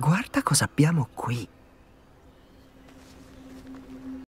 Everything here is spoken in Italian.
Guarda cosa abbiamo qui.